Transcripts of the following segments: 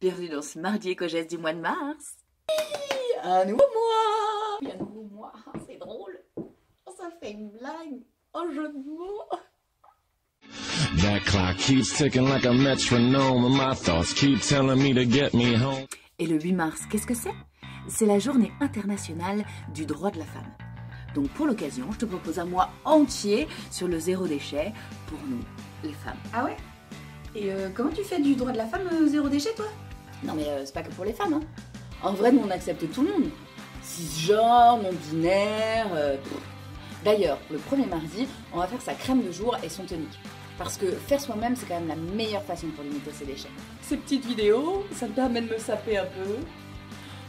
Bienvenue dans ce mardi éco-geste du mois de mars. Un nouveau mois Un nouveau mois, c'est drôle. Ça fait une blague. Un jeu de mots. That clock keeps ticking like a metronome, and my thoughts keep telling me to get me home. Et le 8 mars, qu'est-ce que c'est? C'est la journée internationale du droit de la femme. Donc pour l'occasion, je te propose un mois entier sur le zéro déchet pour nous, les femmes. Ah ouais? Et euh, comment tu fais du droit de la femme euh, zéro déchet, toi? Non mais euh, c'est pas que pour les femmes. Hein. En vrai, nous on accepte tout le monde. Cisgenre, non-binaire. euh. D'ailleurs, le premier mardi, on va faire sa crème de jour et son tonique. Parce que faire soi-même, c'est quand même la meilleure façon pour limiter ses déchets. Ces petites vidéos, ça me permet de me saper un peu.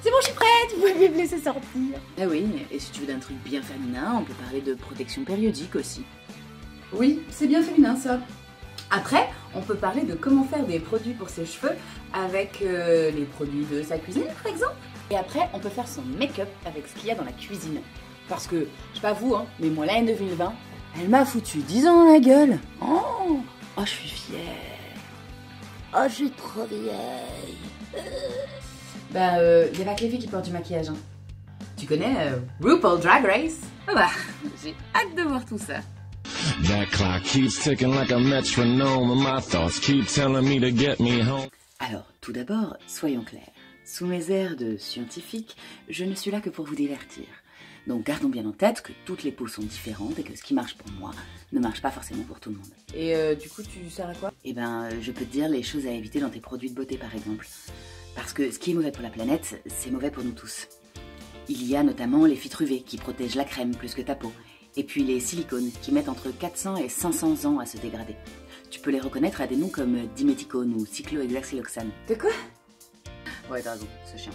C'est bon, je suis prête, vous pouvez me laisser sortir. Ah oui, et si tu veux d'un truc bien féminin, on peut parler de protection périodique aussi. Oui, c'est bien féminin ça. Après, on peut parler de comment faire des produits pour ses cheveux avec euh, les produits de sa cuisine, par exemple. Et après, on peut faire son make-up avec ce qu'il y a dans la cuisine. Parce que, je sais pas vous, hein, mais moi, l'année 2020, elle m'a foutu 10 ans dans la gueule. Oh, oh je suis fière. Oh, je suis trop vieille. Bah, euh, y a pas que les qui portent du maquillage. Hein. Tu connais euh, RuPaul Drag Race? Ah bah, j'ai hâte de voir tout ça. That clock keeps ticking like a metronome, and my thoughts keep telling me to get me home. Alors, tout d'abord, soyons clairs. Sous mes airs de scientifique, je ne suis là que pour vous divertir. Donc gardons bien en tête que toutes les peaux sont différentes et que ce qui marche pour moi ne marche pas forcément pour tout le monde. Et euh, du coup, tu sers à quoi? Eh ben, je peux te dire les choses à éviter dans tes produits de beauté par exemple. Parce que ce qui est mauvais pour la planète, c'est mauvais pour nous tous. Il y a notamment les filtres UV qui protègent la crème plus que ta peau. Et puis les silicones qui mettent entre 400 et 500 ans à se dégrader. Tu peux les reconnaître à des noms comme diméthicone ou cyclohexaxyloxane. De quoi? Ouais, t'as raison, c'est chiant.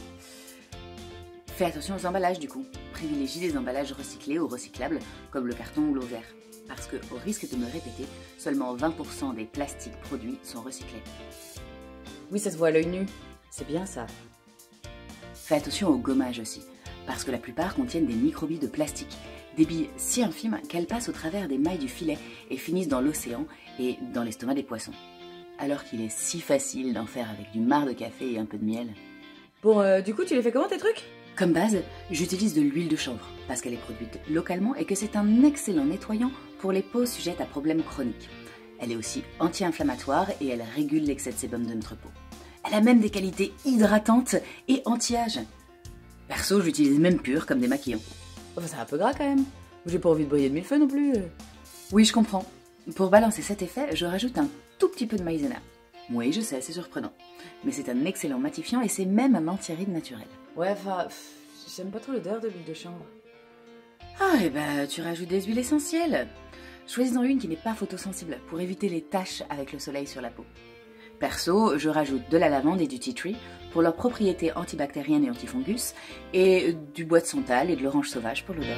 Fais attention aux emballages du coup. Privilégie des emballages recyclés ou recyclables, comme le carton ou l'eau vert. Parce que, au risque de me répéter, seulement 20% des plastiques produits sont recyclés. Oui, ça se voit à l'œil nu. C'est bien ça. Fais attention au gommage aussi, parce que la plupart contiennent des microbilles de plastique, des billes si infimes qu'elles passent au travers des mailles du filet et finissent dans l'océan et dans l'estomac des poissons. Alors qu'il est si facile d'en faire avec du marc de café et un peu de miel. Bon, euh, du coup, tu les fais comment tes trucs? Comme base, j'utilise de l'huile de chanvre parce qu'elle est produite localement et que c'est un excellent nettoyant pour les peaux sujettes à problèmes chroniques. Elle est aussi anti-inflammatoire et elle régule l'excès de sébum de notre peau. Elle a même des qualités hydratantes et anti-âge. Perso, j'utilise même pur comme démaquillant. Enfin, c'est un peu gras quand même. J'ai pas envie de briller de mille feux non plus. Oui, je comprends. Pour balancer cet effet, je rajoute un tout petit peu de maïzena. Oui, je sais, c'est surprenant. Mais c'est un excellent matifiant et c'est même un anti-ride naturel. Ouais, enfin, j'aime pas trop l'odeur de l'huile de chanvre. Ah, et bah, tu rajoutes des huiles essentielles. Choisis-en une qui n'est pas photosensible pour éviter les taches avec le soleil sur la peau. Perso, je rajoute de la lavande et du tea tree pour leurs propriétés antibactériennes et antifongus, et du bois de santal et de l'orange sauvage pour l'odeur.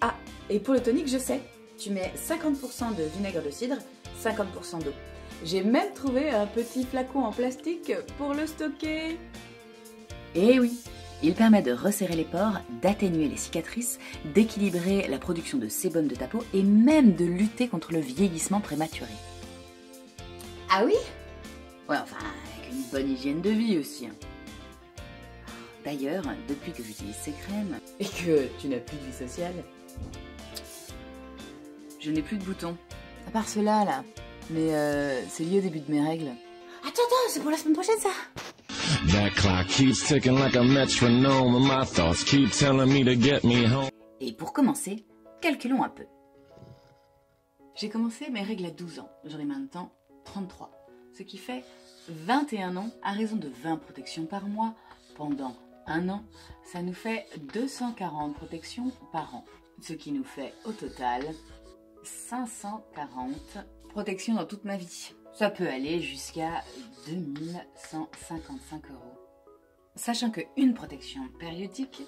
Ah, et pour le tonique, je sais. Tu mets 50% de vinaigre de cidre, 50% d'eau. J'ai même trouvé un petit flacon en plastique pour le stocker. Et oui, il permet de resserrer les pores, d'atténuer les cicatrices, d'équilibrer la production de sébum de ta peau et même de lutter contre le vieillissement prématuré. Ah oui? Ouais, enfin, avec une bonne hygiène de vie aussi. hein. D'ailleurs, depuis que j'utilise ces crèmes, Et que tu n'as plus de vie sociale je n'ai plus de boutons. À part ceux-là, là. Mais euh, c'est lié au début de mes règles. Attends, attends, c'est pour la semaine prochaine, ça That clock keeps ticking like a metronome, and my thoughts keep telling me to get me home. Et pour commencer, calculons un peu. J'ai commencé mes règles à 12 ans. J'en ai maintenant 33. Ce qui fait 21 ans à raison de 20 protections par mois pendant un an. Ça nous fait 240 protections par an. Ce qui nous fait au total 540 protections dans toute ma vie. Ça peut aller jusqu'à 2155 euros. Sachant qu'une protection périodique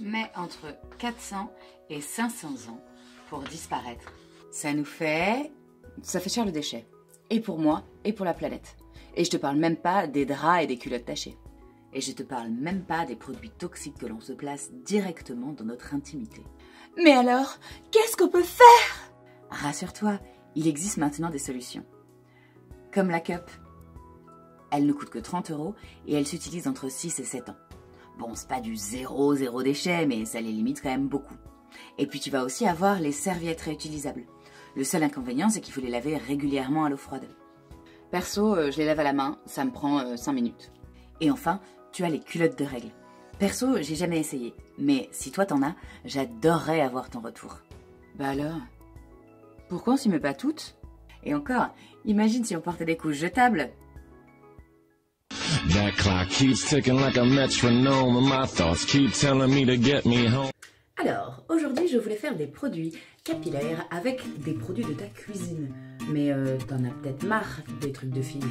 met entre 400 et 500 ans pour disparaître. Ça nous fait... Ça fait cher le déchet. Et pour moi, et pour la planète. Et je te parle même pas des draps et des culottes tachées. Et je te parle même pas des produits toxiques que l'on se place directement dans notre intimité. Mais alors, qu'est-ce qu'on peut faire? Rassure-toi, il existe maintenant des solutions. Comme la cup. Elle ne coûte que 30 euros et elle s'utilise entre 6 et 7 ans. Bon, c'est pas du zéro, zéro déchet, mais ça les limite quand même beaucoup. Et puis tu vas aussi avoir les serviettes réutilisables. Le seul inconvénient, c'est qu'il faut les laver régulièrement à l'eau froide. Perso, euh, je les lave à la main, ça me prend 5 minutes. Et enfin, tu as les culottes de règles. Perso, j'ai jamais essayé, mais si toi t'en as, j'adorerais avoir ton retour. Bah alors? Pourquoi on s'y met pas toutes? Et encore, imagine si on portait des couches jetables. That clock keeps ticking like a metronome, and my thoughts keep telling me to get me home. Alors, aujourd'hui, je voulais faire des produits capillaires avec des produits de ta cuisine. Mais euh, t'en as peut-être marre des trucs de filles.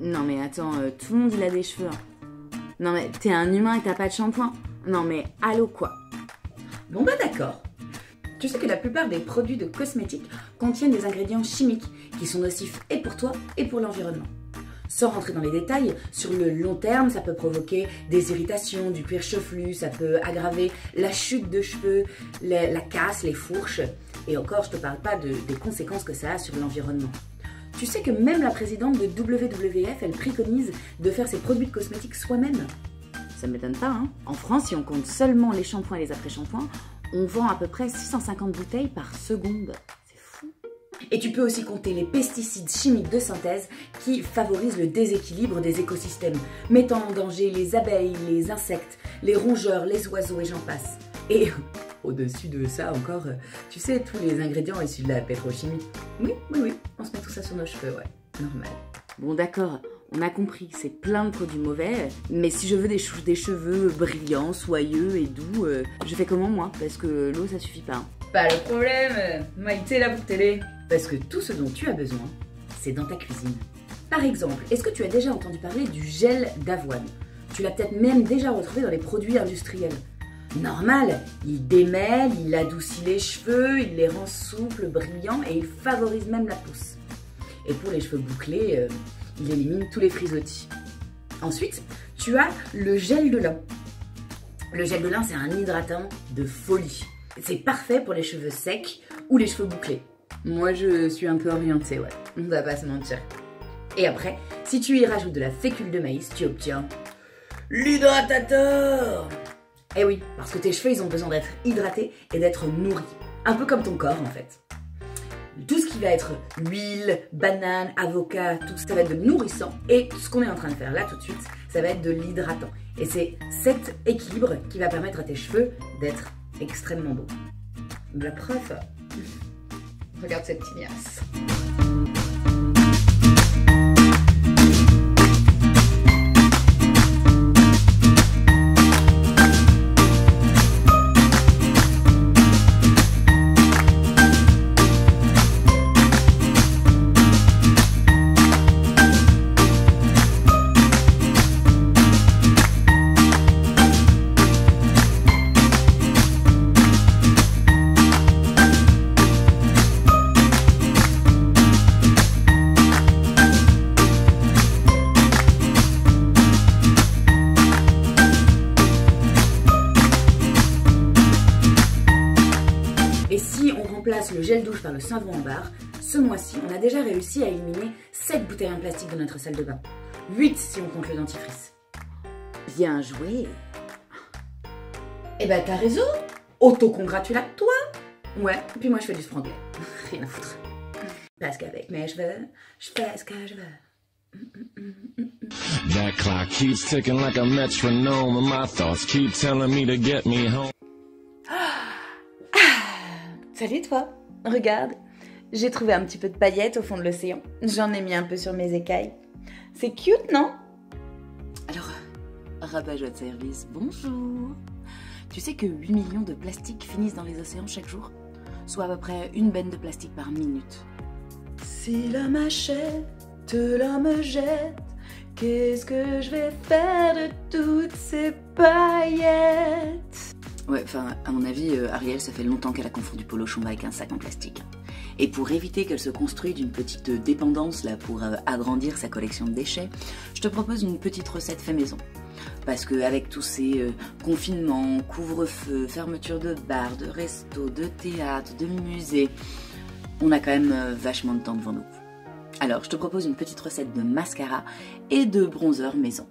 Non mais attends, euh, tout le monde il a des cheveux. hein. Non mais t'es un humain et t'as pas de shampoing Non mais allô quoi? Bon bah d'accord. Tu sais que la plupart des produits de cosmétiques contiennent des ingrédients chimiques qui sont nocifs et pour toi et pour l'environnement. Sans rentrer dans les détails, sur le long terme, ça peut provoquer des irritations, du cuir chevelu, ça peut aggraver la chute de cheveux, la, casse, les fourches. Et encore, je te parle pas de- des conséquences que ça a sur l'environnement. Tu sais que même la présidente de WWF, elle préconise de faire ses produits de cosmétiques soi-même. Ça m'étonne pas, hein En France, si on compte seulement les shampoings et les après-shampoings, on vend à peu près 650 bouteilles par seconde. C'est fou. Et tu peux aussi compter les pesticides chimiques de synthèse qui favorisent le déséquilibre des écosystèmes, mettant en danger les abeilles, les insectes, les rongeurs, les oiseaux et j'en passe. Et au-dessus de ça encore, tu sais, tous les ingrédients issus de la pétrochimie. Oui, oui, oui, on se met tout ça sur nos cheveux, ouais, normal. Bon d'accord, on a compris, c'est plein de produits mauvais, mais si je veux des, cheveux- des cheveux brillants, soyeux et doux, euh, je fais comment moi? Parce que l'eau ça suffit pas. hein. Pas le problème, Maïté là pour télé. Parce que tout ce dont tu as besoin, c'est dans ta cuisine. Par exemple, est-ce que tu as déjà entendu parler du gel d'avoine? Tu l'as peut-être même déjà retrouvé dans les produits industriels. Normal, il démêle, il adoucit les cheveux, il les rend souples, brillants et il favorise même la pousse. Et pour les cheveux bouclés, euh, il élimine tous les frisottis. Ensuite, tu as le gel de lin. Le gel de lin, c'est un hydratant de folie. C'est parfait pour les cheveux secs ou les cheveux bouclés. Moi, je suis un peu orientée, ouais. On va pas se mentir. Et après, si tu y rajoutes de la fécule de maïs, tu obtiens l'hydratateur. Eh oui, parce que tes cheveux, ils ont besoin d'être hydratés et d'être nourris. Un peu comme ton corps, en fait. Tout ce qui va être huile, banane, avocat, tout ça va être de nourrissant. Et ce qu'on est en train de faire là tout de suite, ça va être de l'hydratant. Et c'est cet équilibre qui va permettre à tes cheveux d'être extrêmement beaux. La preuve, regarde cette tignasse. Remplace le gel douche par le savon en barre, ce mois-ci, on a déjà réussi à éliminer 7 bouteilles en plastique de notre salle de bain. 8 si on compte le dentifrice. Bien joué Eh ben t'as raison Autocongratulate-toi Ouais, puis moi je fais du franglais. Rien à foutre. Parce qu'avec mes cheveux, je fais ce que je veux. That clock keeps ticking like a metronome, my thoughts keep telling me to get me home. Salut toi Regarde, j'ai trouvé un petit peu de paillettes au fond de l'océan. J'en ai mis un peu sur mes écailles. C'est cute, non? Alors, rabat-joie de service, bonjour Tu sais que 8 millions de plastiques finissent dans les océans chaque jour? Soit à peu près une benne de plastique par minute. Si la machette, là me jette, qu'est-ce que je vais faire de toutes ces paillettes? Ouais, enfin, à mon avis, euh, Ariel, ça fait longtemps qu'elle a confondu Polo Chamba avec un sac en plastique. Et pour éviter qu'elle se construise d'une petite dépendance là pour euh, agrandir sa collection de déchets, je te propose une petite recette fait maison. Parce qu'avec tous ces euh, confinements, couvre-feu, fermeture de bars, de restos, de théâtres, de musées, on a quand même vachement de temps devant nous. Alors, je te propose une petite recette de mascara et de bronzer maison.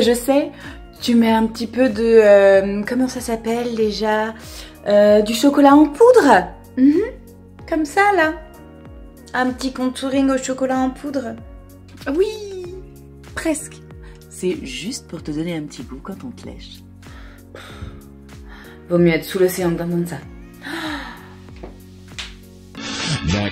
Je sais. Tu mets un petit peu de... Euh, comment ça s'appelle déjà euh, Du chocolat en poudre. Mhm. Comme ça là. Un petit contouring au chocolat en poudre. Oui, presque. C'est juste pour te donner un petit goût quand on te lèche. Vaut mieux être sous l'océan que dans ça.